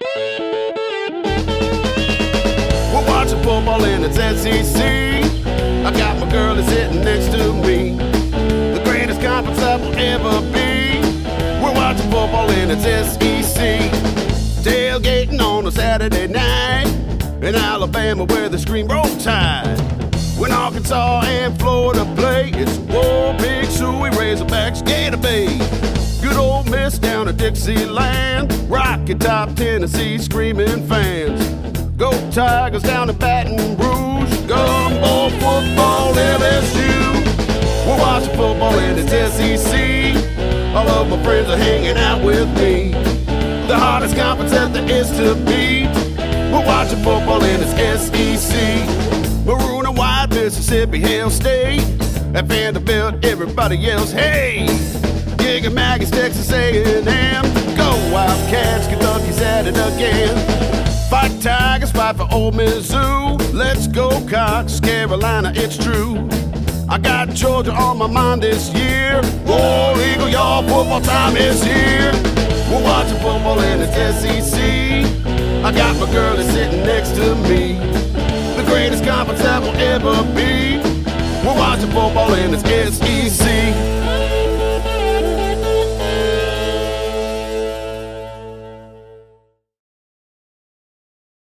We're watching football and it's SEC. I got my girl that's sitting next to me. The greatest conference that will ever be. We're watching football and it's SEC. Tailgating on a Saturday night in Alabama where the scream roll tide. When Arkansas and Florida play, it's Woo Pig Sooie Razorbacks Gatorbait. Miss down at Dixieland, Rocky Top, Tennessee, screaming fans. Go Tigers down to Baton Rouge, Gumbo football LSU. We're watching football and it's SEC. All of my friends are hanging out with me. The hardest conference that there is to beat. We're watching football and it's SEC. Maroon and white, Mississippi, Hail State. At Vanderbilt, everybody yells, hey! Gig 'em Aggies Texas A&M. Go Wildcats, Kentucky's at it again. Fight Tigers, fight for Old Mizzou. Let's go Cocks, Carolina, it's true. I got Georgia on my mind this year. War Eagle, y'all, football time is here. We're watching football and it's SEC. I got my girl that's sitting next to me. The greatest conference that will ever be. We're watching football and it's SEC.